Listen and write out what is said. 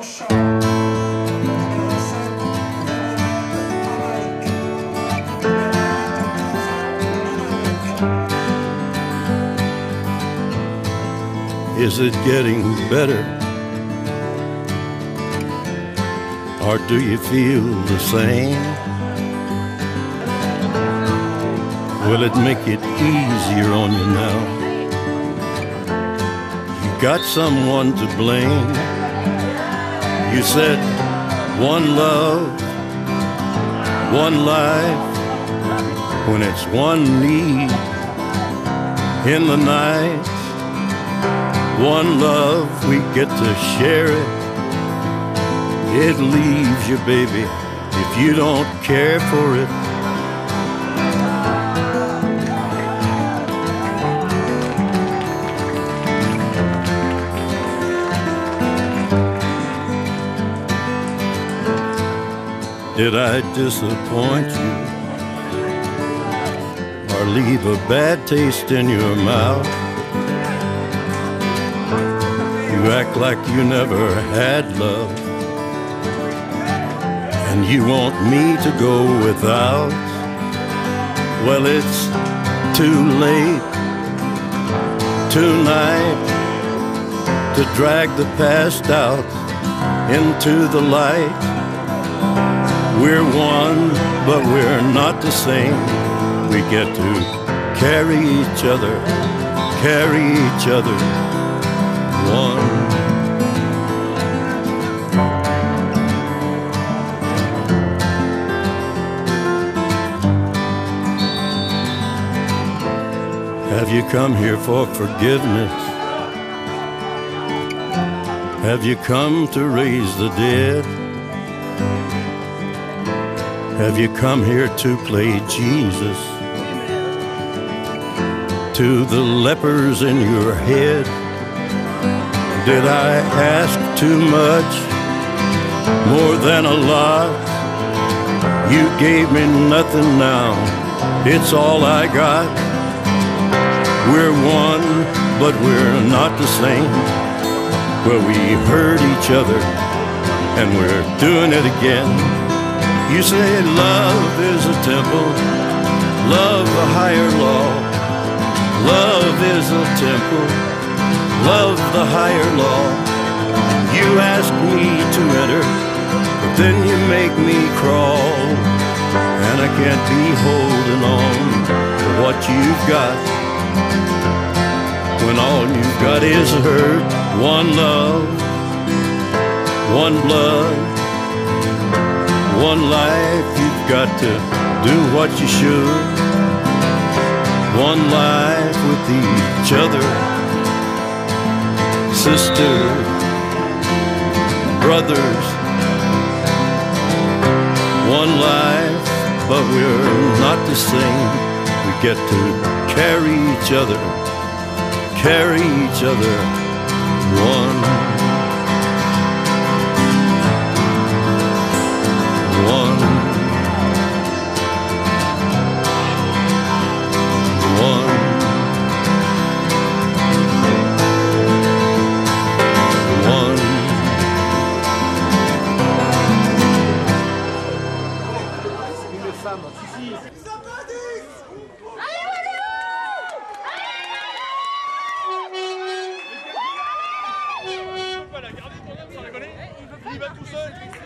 Is it getting better? Or do you feel the same? Will it make it easier on you now? You got someone to blame. You said one love, one life, when it's one need in the night one love, we get to share it. It leaves you, baby, if you don't care for it. Did I disappoint you or leave a bad taste in your mouth? You act like you never had love. And you want me to go without. Well, it's too late tonight to drag the past out into the light. We're one, but we're not the same. We get to carry each other, carry each other one. Have you come here for forgiveness? Have you come to raise the dead? Have you come here to play Jesus? To the lepers in your head? Did I ask too much? More than a lot? You gave me nothing now, it's all I got. We're one, but we're not the same. Well, we hurt each other, and we're doing it again. You say love is a temple, love a higher law. Love is a temple love the higher law. You ask me to enter, but then you make me crawl. And I can't be holding on to what you've got. When all you've got is hurt, one love, one blood, one life. You've got to do what you should. One life with each other sisters, brothers, one life, but we're not the same. We get to carry each other, carry each other, one. femmes. Hein. Si, si. Allez, Allez, Il va tout seul